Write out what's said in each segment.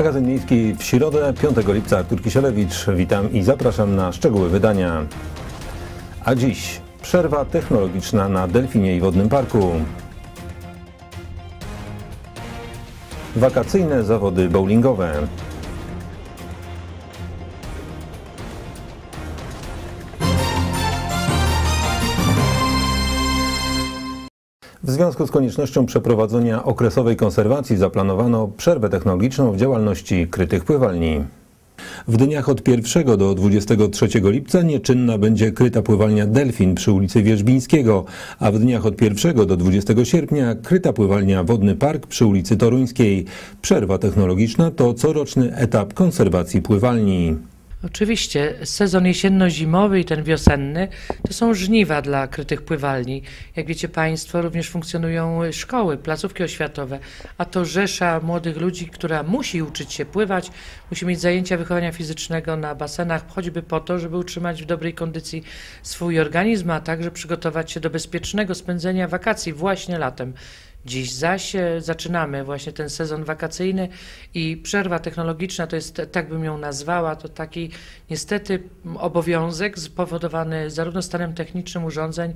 Magazyn Miejski w środę 5 lipca Artur Kisielewicz. Witam i zapraszam na szczegóły wydania. A dziś przerwa technologiczna na Delfinie i Wodnym Parku. Wakacyjne zawody bowlingowe. W związku z koniecznością przeprowadzenia okresowej konserwacji zaplanowano przerwę technologiczną w działalności krytych pływalni. W dniach od 1 do 23 lipca nieczynna będzie kryta pływalnia Delfin przy ulicy Wierzbińskiego, a w dniach od 1 do 20 sierpnia kryta pływalnia Wodny Park przy ulicy Toruńskiej. Przerwa technologiczna to coroczny etap konserwacji pływalni. Oczywiście sezon jesienno-zimowy i ten wiosenny to są żniwa dla krytych pływalni. Jak wiecie Państwo, również funkcjonują szkoły, placówki oświatowe, a to rzesza młodych ludzi, która musi uczyć się pływać, musi mieć zajęcia wychowania fizycznego na basenach, choćby po to, żeby utrzymać w dobrej kondycji swój organizm, a także przygotować się do bezpiecznego spędzenia wakacji właśnie latem. Dziś zaś e, zaczynamy właśnie ten sezon wakacyjny i przerwa technologiczna, to jest, tak bym ją nazwała, to taki niestety obowiązek spowodowany zarówno stanem technicznym urządzeń,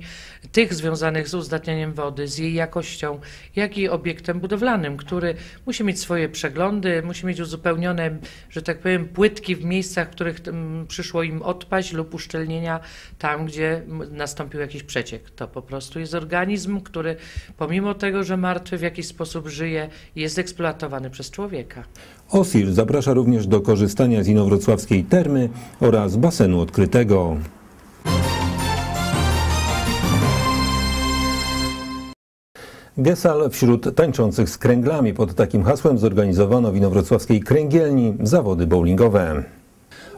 tych związanych z uzdatnianiem wody, z jej jakością, jak i obiektem budowlanym, który musi mieć swoje przeglądy, musi mieć uzupełnione, że tak powiem, płytki w miejscach, w których przyszło im odpaść lub uszczelnienia tam, gdzie nastąpił jakiś przeciek. To po prostu jest organizm, który pomimo tego, że martwy w jakiś sposób żyje i jest eksploatowany przez człowieka. OSIR zaprasza również do korzystania z inowrocławskiej termy oraz basenu odkrytego. Gesal wśród tańczących z kręglami. Pod takim hasłem zorganizowano w inowrocławskiej kręgielni zawody bowlingowe.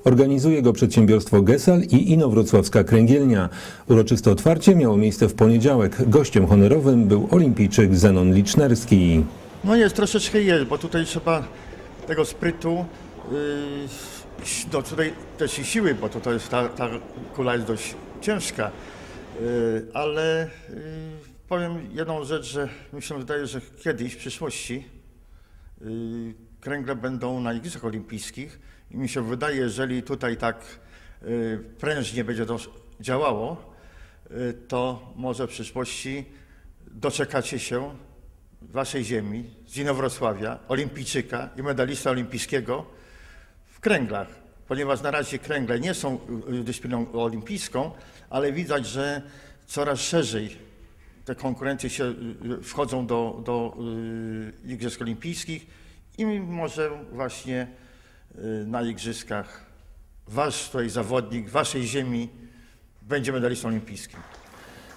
Organizuje go przedsiębiorstwo Gesal i Inowrocławska Kręgielnia. Uroczyste otwarcie miało miejsce w poniedziałek. Gościem honorowym był olimpijczyk Zenon Licznerski. No jest, troszeczkę jest, bo tutaj trzeba tego sprytu, yy, no tutaj też i siły, bo to jest, ta, ta kula jest dość ciężka, yy, ale yy, powiem jedną rzecz, że mi się wydaje, że kiedyś, w przyszłości, yy, kręgle będą na Igrzyskach Olimpijskich i mi się wydaje, jeżeli tutaj tak y, prężnie będzie to działało, y, to może w przyszłości doczekacie się waszej ziemi, z Inowrocławia, olimpijczyka i medalista olimpijskiego w kręglach. Ponieważ na razie kręgle nie są y, dyscypliną olimpijską, ale widać, że coraz szerzej te konkurencje się wchodzą do, do Igrzysk Olimpijskich i może właśnie Y, na igrzyskach. Wasz tutaj zawodnik, waszej ziemi będzie medalistą olimpijskim.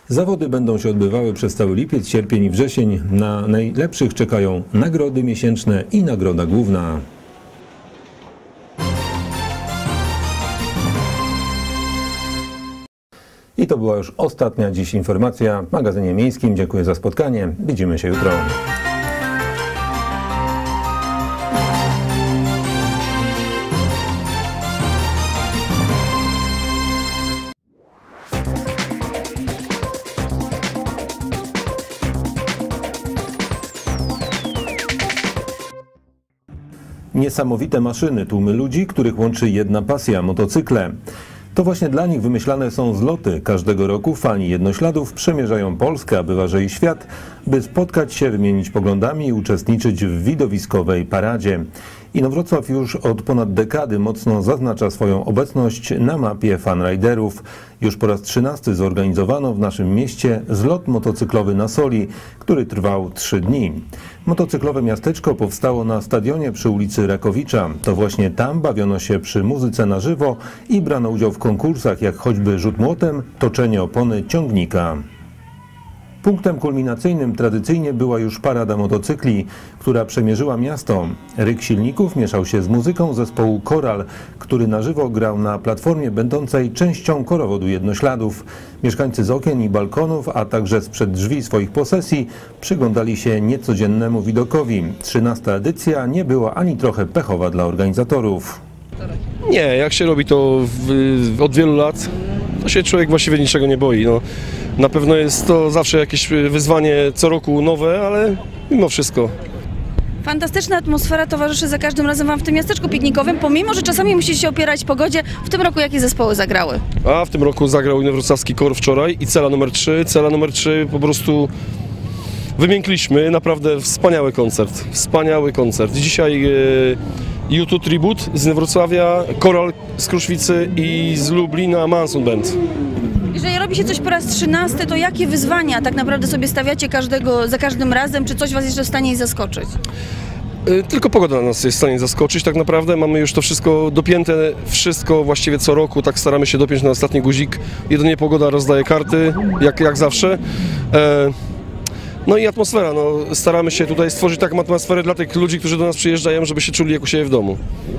Zawody będą się odbywały przez cały lipiec, sierpień i wrzesień. Na najlepszych czekają nagrody miesięczne i nagroda główna. I to była już ostatnia dziś informacja w magazynie miejskim. Dziękuję za spotkanie. Widzimy się jutro. Niesamowite maszyny, tłumy ludzi, których łączy jedna pasja motocykle. To właśnie dla nich wymyślane są zloty. Każdego roku fani jednośladów przemierzają Polskę, a bywa, i świat, by spotkać się, wymienić poglądami i uczestniczyć w widowiskowej paradzie. Inowrocław już od ponad dekady mocno zaznacza swoją obecność na mapie fanriderów. Już po raz trzynasty zorganizowano w naszym mieście zlot motocyklowy na Soli, który trwał trzy dni. Motocyklowe miasteczko powstało na stadionie przy ulicy Rakowicza. To właśnie tam bawiono się przy muzyce na żywo i brano udział w konkursach jak choćby rzut młotem, toczenie opony ciągnika. Punktem kulminacyjnym tradycyjnie była już parada motocykli, która przemierzyła miasto. Ryk silników mieszał się z muzyką zespołu Koral, który na żywo grał na platformie będącej częścią korowodu jednośladów. Mieszkańcy z okien i balkonów, a także sprzed drzwi swoich posesji przyglądali się niecodziennemu widokowi. Trzynasta edycja nie była ani trochę pechowa dla organizatorów. Nie, jak się robi to w, od wielu lat, to się człowiek właściwie niczego nie boi. No, na pewno jest to zawsze jakieś wyzwanie co roku nowe, ale mimo wszystko Fantastyczna atmosfera towarzyszy za każdym razem Wam w tym miasteczku piknikowym, pomimo, że czasami musicie się opierać pogodzie. W tym roku jakie zespoły zagrały? A w tym roku zagrał Inowrocławski Kor wczoraj i cela numer 3. Cela numer 3 po prostu wymiękliśmy. Naprawdę wspaniały koncert. Wspaniały koncert. Dzisiaj e, YouTube Tribute z Inowrocławia, Koral z Kruszwicy i z Lublina Manson Band. Jeżeli robi się coś po raz trzynasty, to jakie wyzwania tak naprawdę sobie stawiacie każdego, za każdym razem? Czy coś Was jeszcze w stanie zaskoczyć? Y, Tylko pogoda nas jest w stanie zaskoczyć tak naprawdę. Mamy już to wszystko dopięte, wszystko właściwie co roku, tak staramy się dopiąć na ostatni guzik. Jedynie pogoda rozdaje karty, jak, jak zawsze. E, No i atmosfera, no, staramy się tutaj stworzyć taką atmosferę dla tych ludzi, którzy do nas przyjeżdżają, żeby się czuli jak u siebie w domu.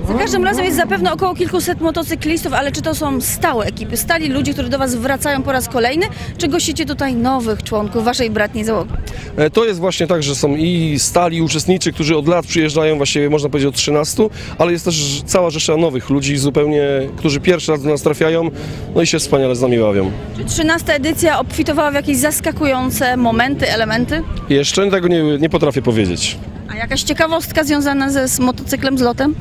Za każdym razem jest zapewne około kilkuset motocyklistów, ale czy to są stałe ekipy, stali ludzie, którzy do Was wracają po raz kolejny, czy gościcie tutaj nowych członków Waszej bratniej załogi? E, To jest właśnie tak, że są i stali uczestnicy, którzy od lat przyjeżdżają, właściwie można powiedzieć od 13, ale jest też cała rzesza nowych ludzi zupełnie, którzy pierwszy raz do nas trafiają, no i się wspaniale z nami bawią. Czy trzynasta edycja obfitowała w jakieś zaskakujące momenty, elementy? Jeszcze tego nie, nie potrafię powiedzieć. A jakaś ciekawostka związana ze z motocyklem, z lotem?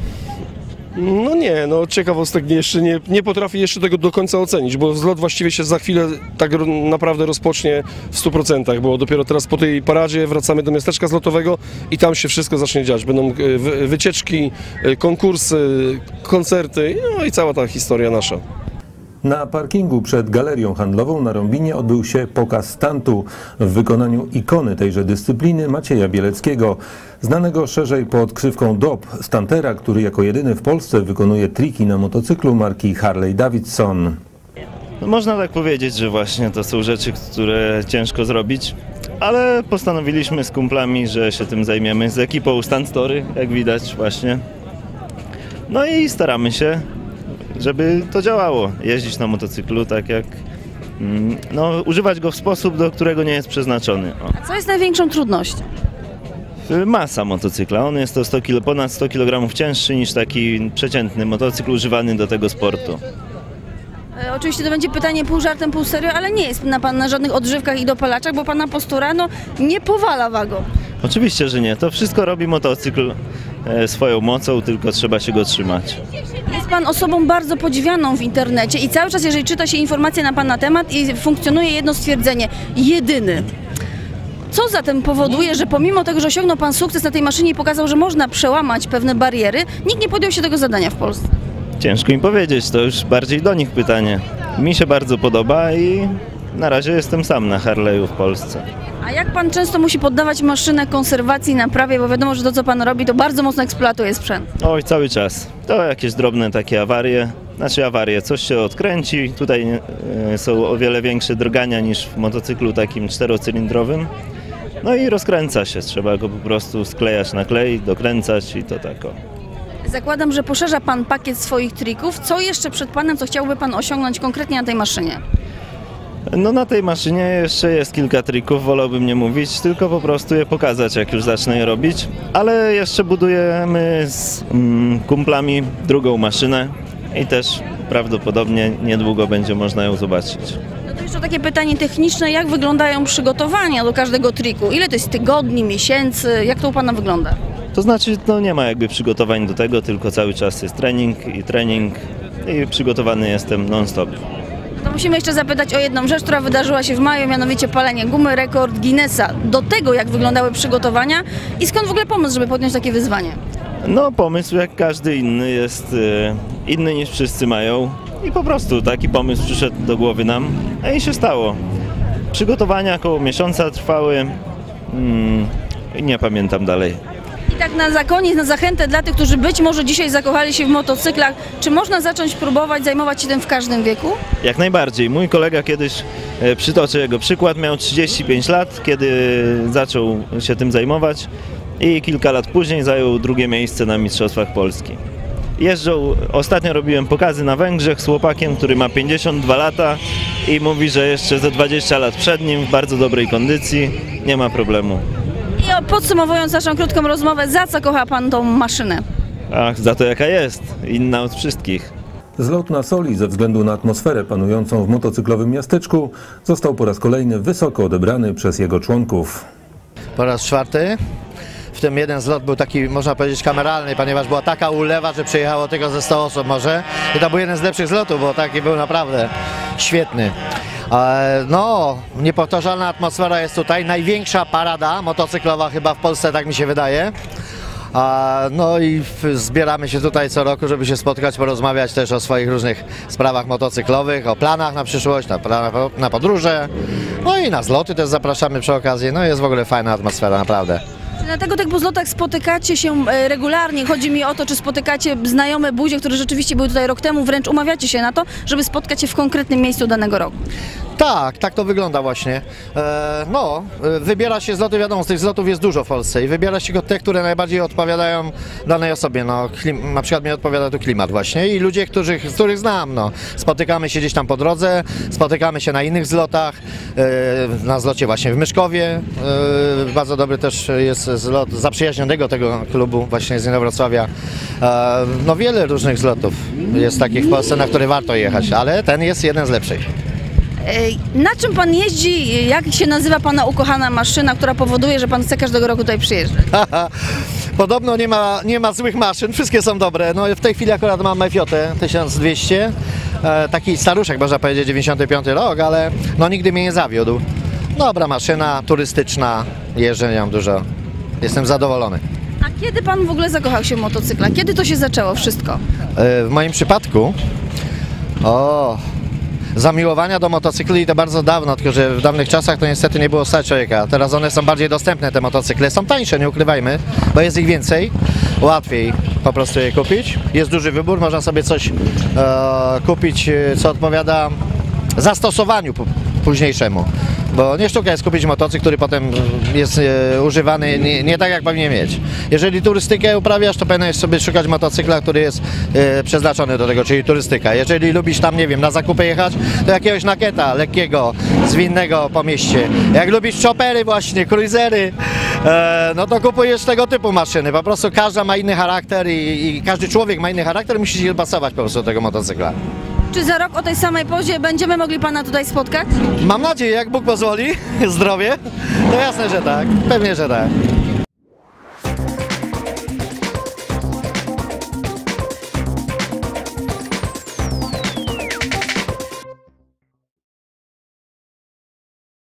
No nie, no ciekawostek jeszcze nie, nie potrafię jeszcze tego do końca ocenić, bo zlot właściwie się za chwilę tak naprawdę rozpocznie w 100%, bo dopiero teraz po tej paradzie wracamy do miasteczka zlotowego i tam się wszystko zacznie dziać. Będą e, wy- wycieczki, e, konkursy, koncerty, no i cała ta historia nasza. Na parkingu przed galerią handlową na Rąbinie odbył się pokaz stuntu w wykonaniu ikony tejże dyscypliny Macieja Bieleckiego, znanego szerzej pod ksywką DOP, stantera, który jako jedyny w Polsce wykonuje triki na motocyklu marki Harley Davidson. No można tak powiedzieć, że właśnie to są rzeczy, które ciężko zrobić, ale postanowiliśmy z kumplami, że się tym zajmiemy z ekipą Stunt Story, jak widać właśnie. No i staramy się, żeby to działało. Jeździć na motocyklu tak jak... mm, No, używać go w sposób, do którego nie jest przeznaczony. O. A co jest największą trudnością? Masa motocykla. On jest to 100 kilo, ponad 100 kg cięższy niż taki przeciętny motocykl używany do tego sportu. E, Oczywiście to będzie pytanie pół żartem, pół serio, ale nie jest na Pan na żadnych odżywkach i dopalaczach, bo Pana postura no, nie powala wagą. Oczywiście, że nie. To wszystko robi motocykl e, swoją mocą, tylko trzeba się go trzymać. Pan osobą bardzo podziwianą w internecie i cały czas, jeżeli czyta się informacje na Pana temat i funkcjonuje jedno stwierdzenie, jedyny. Co zatem powoduje, że pomimo tego, że osiągnął Pan sukces na tej maszynie i pokazał, że można przełamać pewne bariery, nikt nie podjął się tego zadania w Polsce? Ciężko im powiedzieć, to już bardziej do nich pytanie. Mi się bardzo podoba i na razie jestem sam na Harley'u w Polsce. A jak Pan często musi poddawać maszynę konserwacji, naprawie, bo wiadomo, że to, co Pan robi, to bardzo mocno eksploatuje sprzęt. Oj, cały czas. To jakieś drobne takie awarie. Znaczy awarie, coś się odkręci. Tutaj e, są o wiele większe drgania niż w motocyklu takim czterocylindrowym. No i rozkręca się, trzeba go po prostu sklejać na klej, dokręcać i to tak o. Zakładam, że poszerza Pan pakiet swoich trików. Co jeszcze przed Panem, co chciałby Pan osiągnąć konkretnie na tej maszynie? No na tej maszynie jeszcze jest kilka trików, wolałbym nie mówić, tylko po prostu je pokazać, jak już zacznę je robić. Ale jeszcze budujemy z mm, kumplami drugą maszynę i też prawdopodobnie niedługo będzie można ją zobaczyć. No to jeszcze takie pytanie techniczne. Jak wyglądają przygotowania do każdego triku? Ile to jest tygodni, miesięcy? Jak to u Pana wygląda? To znaczy, no nie ma jakby przygotowań do tego, tylko cały czas jest trening i trening i przygotowany jestem non-stop. Musimy jeszcze zapytać o jedną rzecz, która wydarzyła się w maju, mianowicie palenie gumy, rekord Guinnessa. Do tego, jak wyglądały przygotowania i skąd w ogóle pomysł, żeby podjąć takie wyzwanie? No pomysł jak każdy inny jest e, inny niż wszyscy mają i po prostu taki pomysł przyszedł do głowy nam no i się stało. Przygotowania około miesiąca trwały mm, i nie pamiętam dalej. Tak na zakoniec, na zachętę dla tych, którzy być może dzisiaj zakochali się w motocyklach, czy można zacząć próbować zajmować się tym w każdym wieku? Jak najbardziej. Mój kolega kiedyś, e, przytoczę jego przykład, miał 35 lat, kiedy zaczął się tym zajmować i kilka lat później zajął drugie miejsce na Mistrzostwach Polski. Jeżdżą, ostatnio robiłem pokazy na Węgrzech z chłopakiem, który ma 52 lata i mówi, że jeszcze ze 20 lat przed nim w bardzo dobrej kondycji, nie ma problemu. I podsumowując naszą krótką rozmowę, za co kocha Pan tą maszynę? Ach, za to jaka jest, inna od wszystkich. Zlot na soli ze względu na atmosferę panującą w motocyklowym miasteczku został po raz kolejny wysoko odebrany przez jego członków. po raz czwarty. w tym jeden zlot był taki, można powiedzieć, kameralny, ponieważ była taka ulewa, że przyjechało tylko ze 100 osób może. I to był jeden z lepszych zlotów, bo taki był naprawdę świetny. E, No, niepowtarzalna atmosfera jest tutaj. Największa parada motocyklowa chyba w Polsce, tak mi się wydaje. A, No i zbieramy się tutaj co roku, żeby się spotkać, porozmawiać też o swoich różnych sprawach motocyklowych, o planach na przyszłość, na, na podróże. No i na zloty też zapraszamy przy okazji. No jest w ogóle fajna atmosfera, naprawdę. Na tego typu zlotach spotykacie się e, regularnie. Chodzi mi o to, czy spotykacie znajome buzie, które rzeczywiście były tutaj rok temu, wręcz umawiacie się na to, żeby spotkać się w konkretnym miejscu danego roku. Tak, tak to wygląda właśnie. E, no, e, wybiera się zloty, wiadomo, tych zlotów jest dużo w Polsce i wybiera się go te, które najbardziej odpowiadają danej osobie. No, klim, na przykład mi odpowiada tu klimat właśnie i ludzie, których, których znam, no. Spotykamy się gdzieś tam po drodze, spotykamy się na innych zlotach, na zlocie właśnie w Myszkowie. Bardzo dobry też jest zlot zaprzyjaźnionego tego klubu właśnie z Inowrocławia. E, no wiele różnych zlotów jest takich w Polsce, na które warto jechać, ale ten jest jeden z lepszych. Na czym pan jeździ? Jak się nazywa pana ukochana maszyna, która powoduje, że pan chce każdego roku tutaj przyjeżdżać? Podobno nie ma, nie ma złych maszyn, wszystkie są dobre. No w tej chwili akurat mam Mefiotę 1200, e, taki staruszek można powiedzieć, 95 rok, ale no nigdy mnie nie zawiódł. Dobra maszyna, turystyczna, jeżdżę nią dużo. Jestem zadowolony. A kiedy pan w ogóle zakochał się w motocyklach? Kiedy to się zaczęło wszystko? E, W moim przypadku, o, zamiłowania do motocykli to bardzo dawno, tylko że w dawnych czasach to niestety nie było stać człowieka. Teraz one są bardziej dostępne, te motocykle. Są tańsze, nie ukrywajmy, bo jest ich więcej, łatwiej po prostu je kupić. Jest duży wybór, można sobie coś e, kupić, e, co odpowiada zastosowaniu późniejszemu. Bo nie sztuka jest kupić motocykl, który potem jest e, używany nie, nie tak, jak powinien mieć. Jeżeli turystykę uprawiasz, to powinieneś sobie szukać motocykla, który jest e, przeznaczony do tego, czyli turystyka. Jeżeli lubisz tam, nie wiem, na zakupy jechać, to jakiegoś naketa lekkiego, zwinnego po mieście. Jak lubisz chopery właśnie, cruisery, e, no to kupujesz tego typu maszyny. Po prostu każda ma inny charakter i, i każdy człowiek ma inny charakter, musi się pasować po prostu do tego motocykla. Czy za rok o tej samej pozie będziemy mogli pana tutaj spotkać? Mam nadzieję, jak Bóg pozwoli, zdrowie, to jasne, że tak, pewnie, że tak.